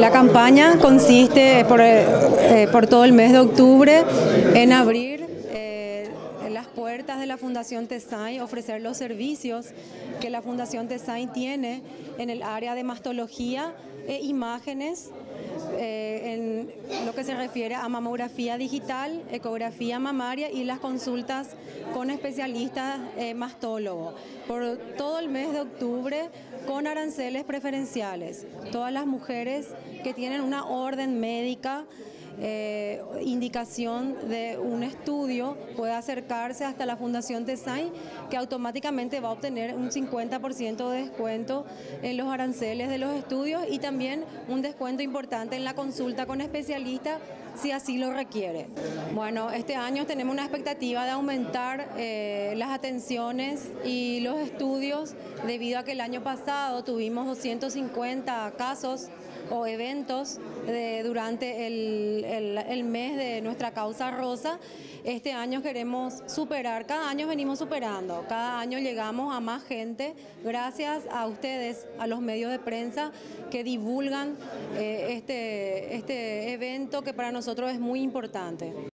La campaña consiste por, eh, por todo el mes de octubre en abrir eh, de la Fundación TESAI, ofrecer los servicios que la Fundación TESAI tiene en el área de mastología e imágenes eh, en lo que se refiere a mamografía digital, ecografía mamaria y las consultas con especialistas eh, mastólogos por todo el mes de octubre con aranceles preferenciales. Todas las mujeres que tienen una orden médica eh, indicación de un estudio puede acercarse hasta la Fundación Design que automáticamente va a obtener un 50% de descuento en los aranceles de los estudios y también un descuento importante en la consulta con especialistas si así lo requiere. Bueno, este año tenemos una expectativa de aumentar eh, las atenciones y los estudios debido a que el año pasado tuvimos 250 casos o eventos durante el, mes de nuestra causa rosa. Este año queremos superar, cada año venimos superando, cada año llegamos a más gente gracias a ustedes, a los medios de prensa que divulgan eh, este, este evento que para nosotros es muy importante.